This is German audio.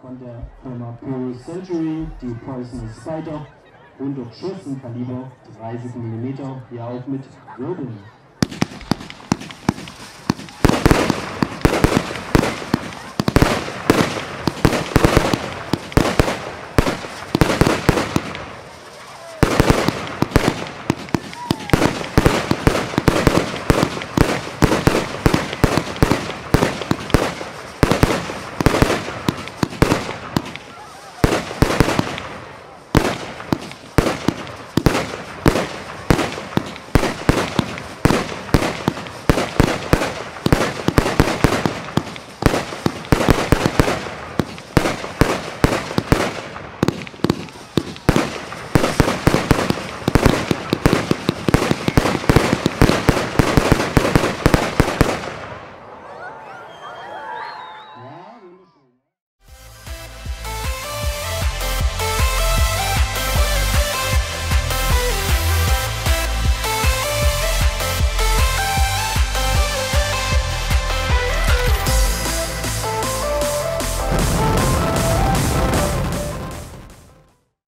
von der Firma Pro Century, die Poison Spider, 100 Schuss im Kaliber 30 mm, ja auch mit Wirbeln.